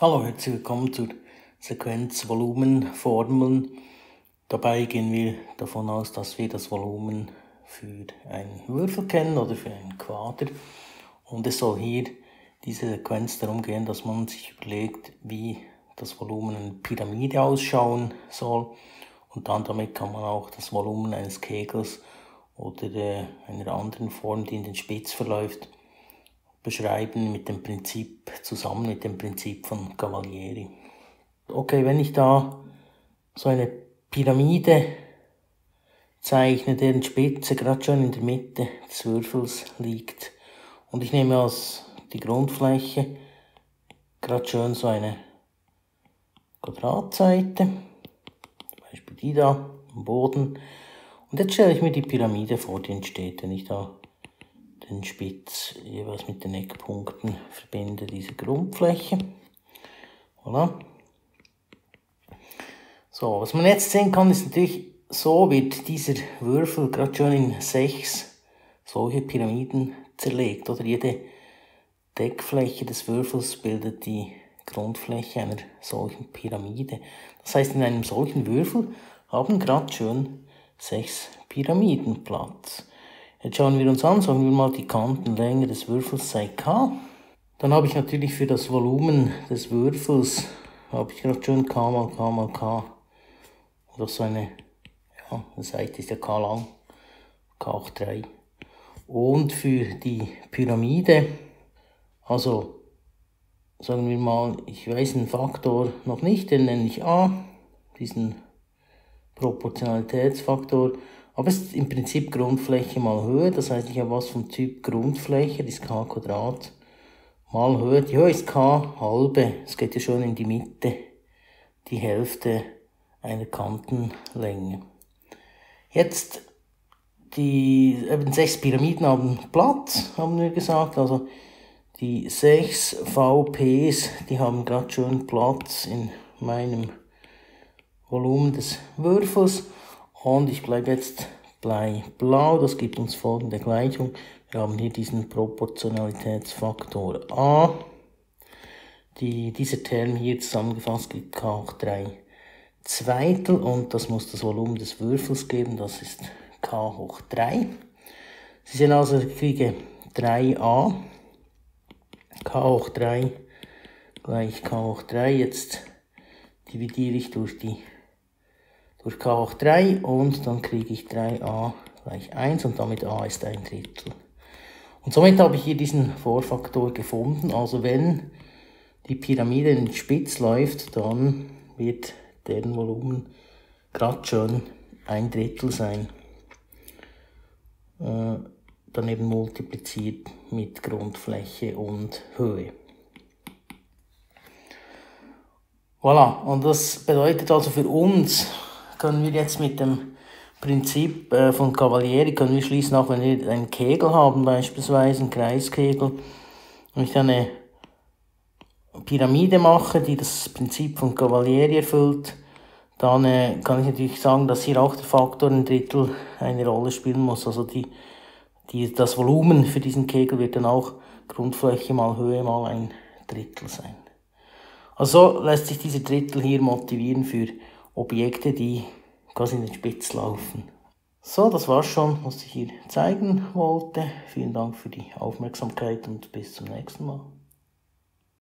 Hallo, herzlich willkommen zur Sequenz Volumenformeln. Dabei gehen wir davon aus, dass wir das Volumen für einen Würfel kennen oder für einen Quader. Und es soll hier diese Sequenz darum gehen, dass man sich überlegt, wie das Volumen einer Pyramide ausschauen soll. Und dann damit kann man auch das Volumen eines Kegels oder äh, einer anderen Form, die in den Spitz verläuft, beschreiben mit dem Prinzip, zusammen mit dem Prinzip von Cavalieri. Okay, wenn ich da so eine Pyramide zeichne, deren Spitze gerade schon in der Mitte des Würfels liegt und ich nehme als die Grundfläche gerade schön so eine Quadratseite, zum Beispiel die da am Boden, und jetzt stelle ich mir die Pyramide vor, die entsteht, wenn ich da den Spitz jeweils mit den Eckpunkten verbinde, diese Grundfläche. Voilà. So, was man jetzt sehen kann, ist natürlich, so wird dieser Würfel gerade schon in sechs solche Pyramiden zerlegt. Oder jede Deckfläche des Würfels bildet die Grundfläche einer solchen Pyramide. Das heißt, in einem solchen Würfel haben gerade schon sechs Pyramiden Platz. Jetzt schauen wir uns an, sagen wir mal, die Kantenlänge des Würfels sei k. Dann habe ich natürlich für das Volumen des Würfels, habe ich gerade schön k mal k mal k. Oder so eine, ja, eine Seite ist ja k lang, k auch 3. Und für die Pyramide, also sagen wir mal, ich weiß einen Faktor noch nicht, den nenne ich a, diesen Proportionalitätsfaktor. Aber es ist im Prinzip Grundfläche mal Höhe, das heißt, ich habe was vom Typ Grundfläche, das ist k Quadrat, mal Höhe. Die Höhe ist k halbe, es geht ja schon in die Mitte, die Hälfte einer Kantenlänge. Jetzt, die eben sechs Pyramiden haben Platz, haben wir gesagt, also die sechs VPs, die haben gerade schön Platz in meinem Volumen des Würfels. Und ich bleibe jetzt bei blau, das gibt uns folgende Gleichung. Wir haben hier diesen Proportionalitätsfaktor a. Die, dieser Term hier zusammengefasst gibt k hoch 3 Zweitel und das muss das Volumen des Würfels geben, das ist k hoch 3. Sie sehen also, ich kriege 3a, k hoch 3 gleich k hoch 3. Jetzt dividiere ich durch die durch k hoch 3 und dann kriege ich 3a gleich 1 und damit a ist ein Drittel. Und somit habe ich hier diesen Vorfaktor gefunden. Also wenn die Pyramide in Spitz läuft, dann wird deren Volumen gerade schon ein Drittel sein. Äh, daneben multipliziert mit Grundfläche und Höhe. Voilà, und das bedeutet also für uns, können wir jetzt mit dem Prinzip äh, von Cavalieri können wir schließen, auch wenn wir einen Kegel haben, beispielsweise einen Kreiskegel, und ich eine Pyramide mache, die das Prinzip von Cavalieri erfüllt, dann äh, kann ich natürlich sagen, dass hier auch der Faktor ein Drittel eine Rolle spielen muss. Also die, die, das Volumen für diesen Kegel wird dann auch Grundfläche mal Höhe mal ein Drittel sein. Also lässt sich dieser Drittel hier motivieren für Objekte, die quasi in den Spitz laufen. So, das war's schon, was ich hier zeigen wollte. Vielen Dank für die Aufmerksamkeit und bis zum nächsten Mal.